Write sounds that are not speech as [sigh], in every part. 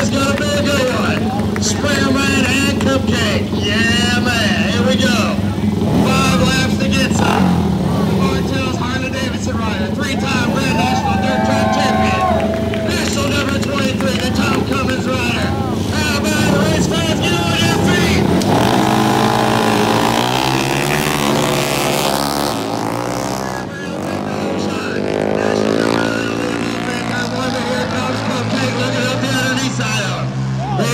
is going to be a good one. Spearman and Cupcake. Yeah, man. Here we go. Five laps to get some. Bartels' Harley Davidson rider. Three-time Grand National Dirt Track Champion. National number 23, the Tom Cummins rider. How about the race fans? Get on your feet.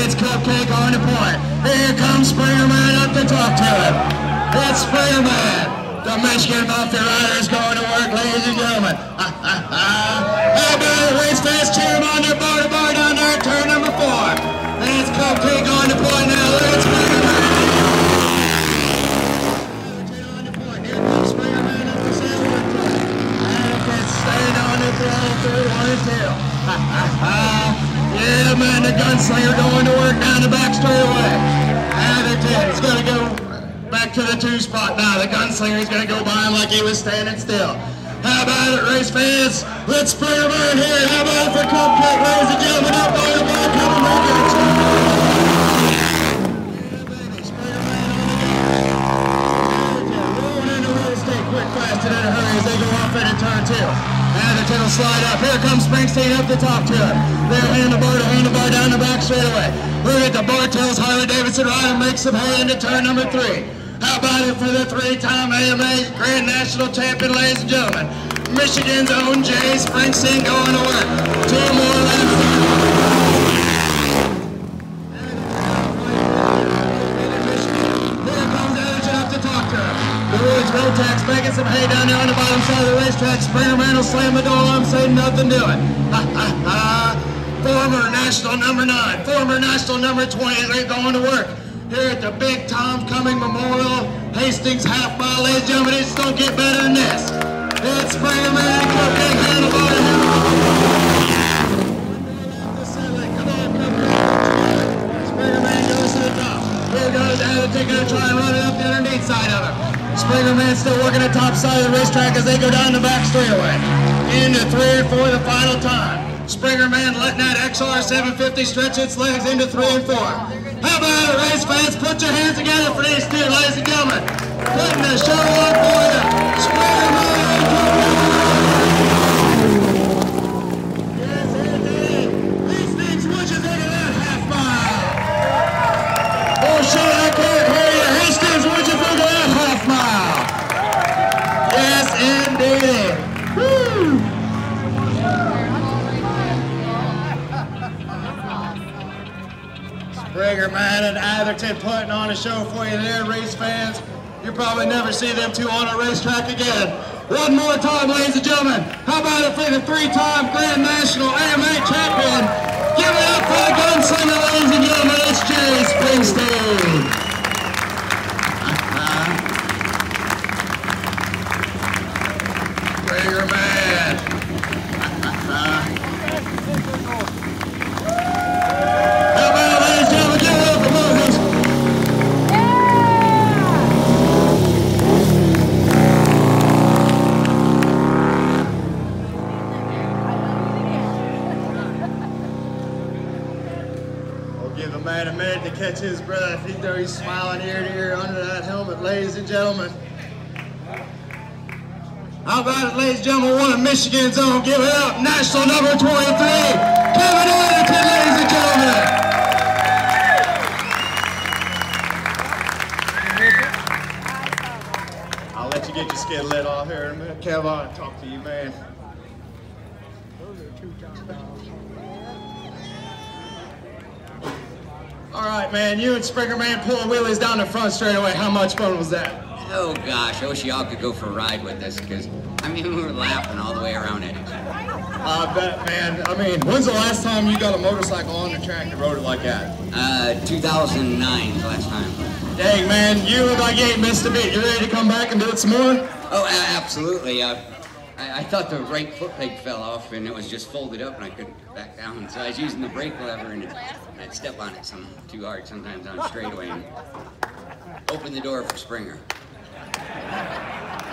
It's Cupcake on the point. Here comes Springerman up to talk to him. It's Springerman. The Michigan Mafia Rider is going to work, ladies and gentlemen. [laughs] How about it? Race fast cheer him on their bar to bar down there turn number four. It's Cupcake on the point now. Look at Springerman. To yeah, man, the gunslinger going to work down the back straightaway. Back to the two spot now. The gunslinger is going to go by him like he was standing still. How about it, race fans? Let's play him in here. How about it for Cupcake, ladies and gentlemen? Up on the ball, coming back at you. Yeah, baby, Springer Man on the go. Rolling into real estate quick, fast, and in hurry as they go off into turn two. And the ten slide up. Here comes Springsteen up the top to it. They're handlebar to handlebar down the back straightaway. Look at the Bartels Harley Davidson rider makes some hay into turn number three. How about it for the three-time AMA Grand National Champion, ladies and gentlemen? Michigan's own Jay Springsteen going to work. Two more Rotax making some hay down there on the bottom side of the racetrack. Springer man will slam the door I'm say nothing to it. Former national number nine, former national number 20, they're going to work. Here at the Big Tom Cumming Memorial Hastings half mile, ladies and gentlemen, it just don't get better than this. It's Springer man, Cupcake, handlebar to Come on, Cupcake. Springer man goes to the top. Here goes Adam taking a try and running up the underneath side of it. Springer man still working the top side of the racetrack as they go down the back straightaway. Into three and four the final time. Springer man letting that XR 750 stretch its legs into three and four. How about it, race fans? Put your hands together for these two, ladies and gentlemen. Putting the show on for you. Springer man. Man, and Atherton putting on a show for you there, race fans. You'll probably never see them two on a racetrack again. One more time, ladies and gentlemen. How about it for the three-time Grand National AMA champion? Give it up for the gunslinger, ladies and gentlemen. Man a minute to catch his breath. He's there, he's smiling ear to ear under that helmet, ladies and gentlemen. How about it, ladies and gentlemen? One of Michigan's own. Give it up. National number 23, Kevin Atherton, ladies and gentlemen. I'll let you get your skid lit off here in a minute. Kev, I'll talk to you, man. All right, man. You and Springer Man pulling wheelies down the front straight away. How much fun was that? Oh gosh, I wish y'all could go for a ride with us because I mean [laughs] we were laughing all the way around it. I bet, man. I mean, when's the last time you got a motorcycle on the track and rode it like that? Uh, 2009 's last time. Dang, man, you look like you ain't missed a beat. You ready to come back and do it some more? Oh, absolutely. Uh, I, I thought the right foot peg fell off and it was just folded up and I couldn't get back down. So I was using the brake lever and I'd step on it some too hard sometimes on straightaway and open the door for Springer.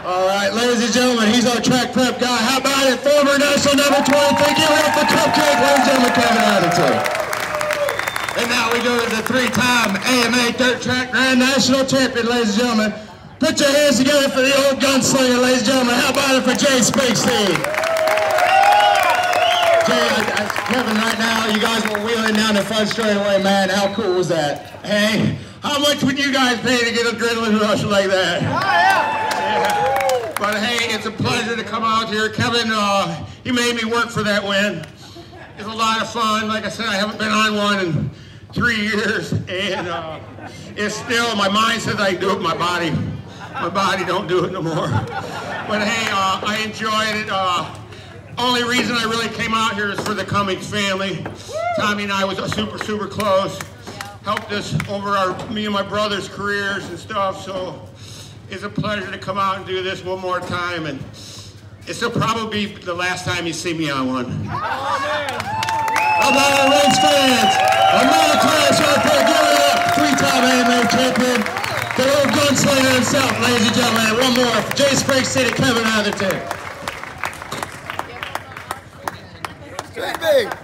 All right, ladies and gentlemen, he's our track prep guy. How about it? Former national number 23. Thank you up for Cupcake, ladies and gentlemen, Kevin. And now we go to the three-time AMA Dirt Track Grand National Champion, ladies and gentlemen. Put your hands together for the old gunslinger, ladies and gentlemen. How about it for Jay Springsteen? Jay, I, I, Kevin, right now, you guys were wheeling down the front straightaway, man. How cool was that? Hey, how much would you guys pay to get a adrenaline rush like that? Yeah. But hey, it's a pleasure to come out here. Kevin, uh, he made me work for that win. It's a lot of fun. Like I said, I haven't been on one in three years, and uh, it's still, my mind says I do it, my body, my body don't do it no more. But hey, uh, I enjoyed it. Uh, only reason I really came out here is for the Cummings family. Tommy and I was super, super close. Helped us over our, me and my brother's careers and stuff, so it's a pleasure to come out and do this one more time. And this will probably be the last time you see me on one. How about our fans? Another class out there, up. Three-time AMA champion, the old gunslinger himself, ladies and gentlemen. One more Jay Springsteen and Kevin Atherton. Big, big.